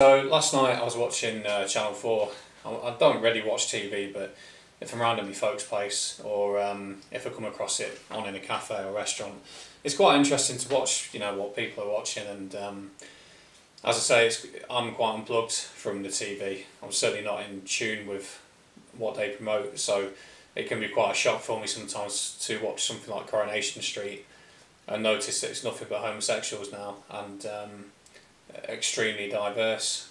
So last night I was watching uh, Channel 4. I, don't really watch TV, but if I'm around at my folks' place or um, if I come across it on in a cafe or restaurant, it's quite interesting to watch, you know, what people are watching. And um, as I say, I'm quite unplugged from the TV. I'm certainly not in tune with what they promote, so it can be quite a shock for me sometimes to watch something like Coronation Street and notice that it's nothing but homosexuals now and um, extremely diverse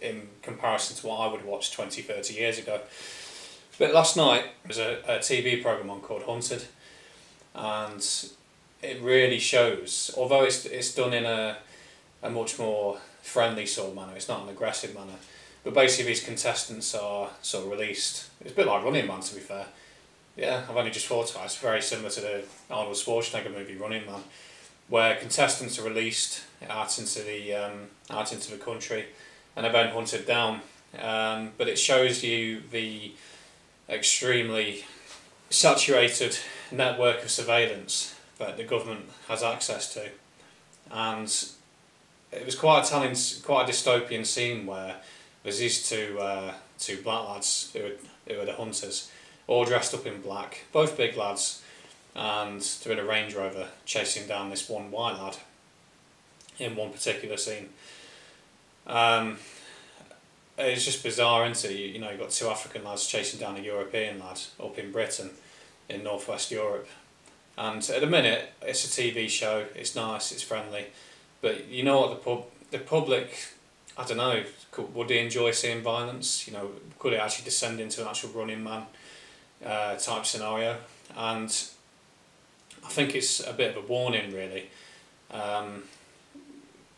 in comparison to what I would watched 20, 30 years ago. But last night there was a, a TV programme on called Hunted, and it really shows, although it's, it's done in a, a much more friendly sort of manner, it's not an aggressive manner, but basically these contestants are sort of released, it's a bit like Running Man to be fair, yeah, I've only just thought about it. It's very similar to the Arnold Schwarzenegger movie Running Man, where contestants are released out into the um, out into the country, and are then hunted down. Um, but it shows you the extremely saturated network of surveillance that the government has access to, and it was quite a telling, quite a dystopian scene where there's these two uh, two black lads who are, who are the hunters all dressed up in black, both big lads, and in a Range Rover chasing down this one white lad in one particular scene. Um, it's just bizarre, isn't it? You, you know, you've got two African lads chasing down a European lad up in Britain, in northwest Europe. And at the minute, it's a TV show, it's nice, it's friendly, but you know what the pub, the public, I don't know, could, would they enjoy seeing violence? You know, could it actually descend into an actual running man? uh, type scenario, and I think it's a bit of a warning, really. Um,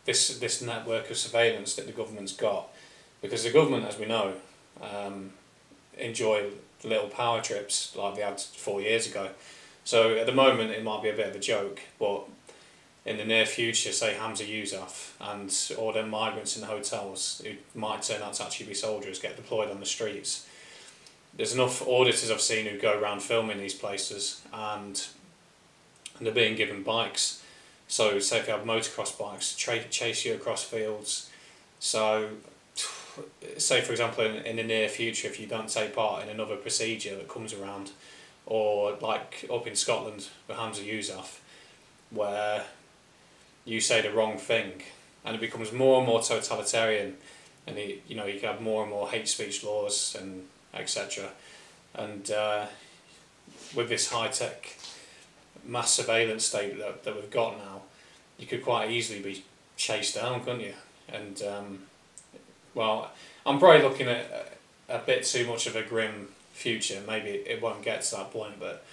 this this network of surveillance that the government's got, because the government, as we know, um, enjoy little power trips like they had four years ago. So at the moment, it might be a bit of a joke, but in the near future, say Humza Yousaf and all them migrants in the hotels who might turn out to actually be soldiers get deployed on the streets there's enough auditors I've seen who go around filming these places and, and they're being given bikes. So say if you have motocross bikes, chase you across fields. So say for example in, in the near future if you don't take part in another procedure that comes around or like up in Scotland with Humza Yousaf where you say the wrong thing and it becomes more and more totalitarian and you, you know you have more and more hate speech laws and etc. And uh, with this high tech mass surveillance state that, that we've got now, you could quite easily be chased down, couldn't you? And um, well, I'm probably looking at a, bit too much of a grim future. Maybe it won't get to that point, but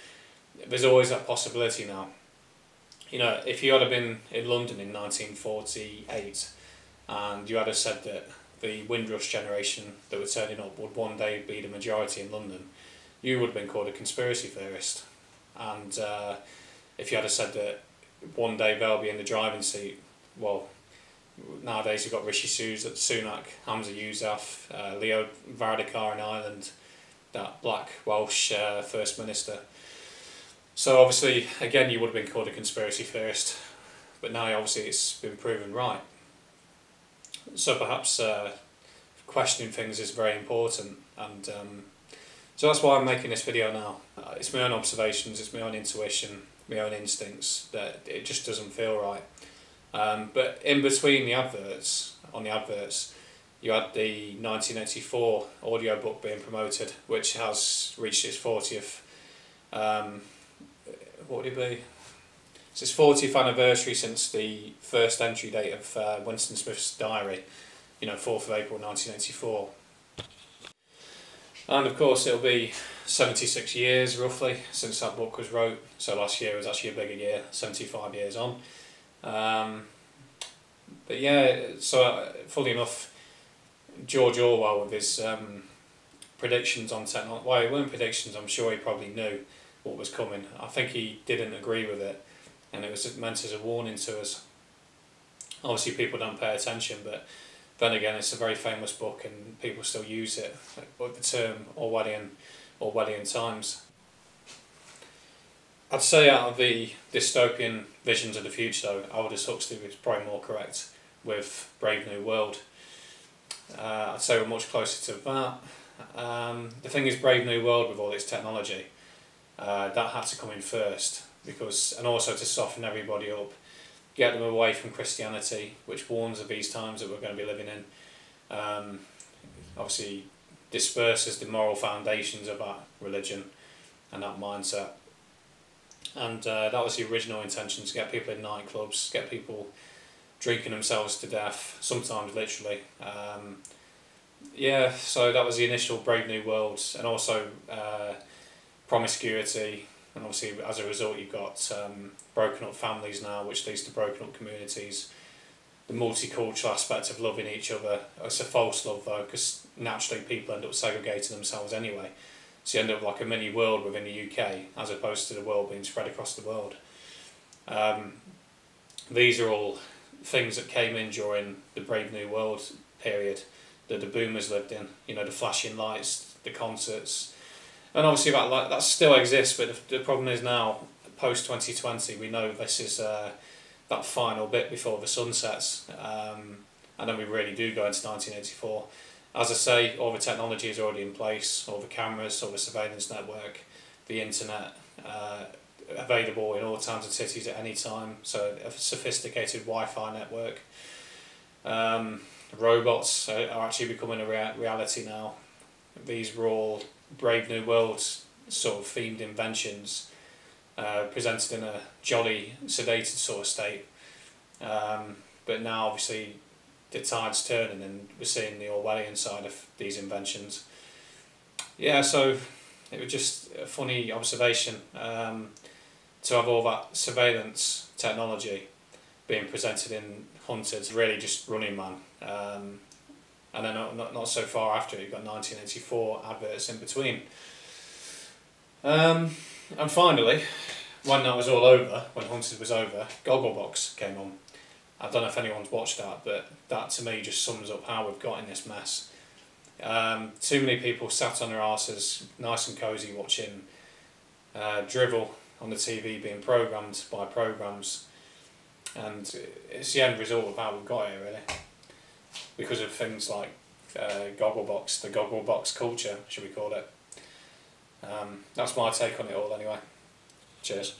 there's always that possibility now. You know, if you had been in London in 1948 and you had said that the Windrush generation that were turning up would one day be the majority in London, you would have been called a conspiracy theorist. And uh, if you had said that one day they'll be in the driving seat, well, nowadays you've got Rishi Sunak, Humza Yousaf, uh, Leo Varadkar in Ireland, that black Welsh uh, First Minister. So obviously, again, you would have been called a conspiracy theorist, but now obviously it's been proven right so perhaps uh, questioning things is very important and um, so that's why I'm making this video now. Uh, it's my own observations, it's my own intuition, my own instincts that it just doesn't feel right. Um, but in between the adverts, on the adverts, you had the 1984 audiobook being promoted, which has reached its 40th, um, what would it be? It's its 40th anniversary since the first entry date of uh, Winston Smith's diary, you know, 4th of April 1984. And of course it'll be 76 years roughly since that book was wrote, so last year was actually a bigger year, 75 years on. Um, but yeah, so uh, fully enough, George Orwell with his um, predictions on technology, well it weren't predictions, I'm sure he probably knew what was coming. I think he didn't agree with it and it was meant as a warning to us. Obviously, people don't pay attention, but then again, it's a very famous book, and people still use it. Like the term Orwellian, Orwellian times. I'd say out of the dystopian visions of the future, though, Aldous Huxley is probably more correct with Brave New World. Uh, I'd say we're much closer to that. Um, the thing is, Brave New World with all its technology, uh, that had to come in first because, and also to soften everybody up, get them away from Christianity, which warns of these times that we're going to be living in. Um, obviously, disperses the moral foundations of that religion and that mindset. And uh, that was the original intention to get people in nightclubs, get people drinking themselves to death, sometimes literally. Um, yeah, so that was the initial Brave New World, and also uh, promiscuity, and obviously as a result you've got um, broken up families now, which leads to broken up communities. The multicultural aspect of loving each other, it's a false love though, because naturally people end up segregating themselves anyway. So you end up like a mini world within the UK, as opposed to the world being spread across the world. Um, these are all things that came in during the Brave New World period that the boomers lived in. You know, the flashing lights, the concerts, and obviously that like that still exists. But the, the problem is now, post twenty twenty, we know this is uh, that final bit before the sun sets, um, and then we really do go into nineteen eighty four. As I say, all the technology is already in place, all the cameras, all the surveillance network, the internet. Uh, available in all towns and cities at any time, so a sophisticated Wi-Fi network. Um, robots are, actually becoming a rea- reality now. These were all Brave New Worlds sort of themed inventions uh, presented in a jolly, sedated sort of state. Um, but now, obviously, the tide's turning and we're seeing the Orwellian side of these inventions. Yeah, so it was just a funny observation um, to have all that surveillance technology being presented in Hunted, really just Running Man. Um, and then not, not, not so far after, you've got 1984 adverts in between. Um, and finally, when that was all over, when Hunted was over, Gogglebox came on. I don't know if anyone's watched that, but that to me just sums up how we've got in this mess. Um, too many people sat on their asses, nice and cosy, watching uh, drivel on the TV being programmed by programs, and it's the end result of how we've got here, really, because of things like uh, Gogglebox, the Gogglebox culture, should we call it. Um, that's my take on it all, anyway. Cheers.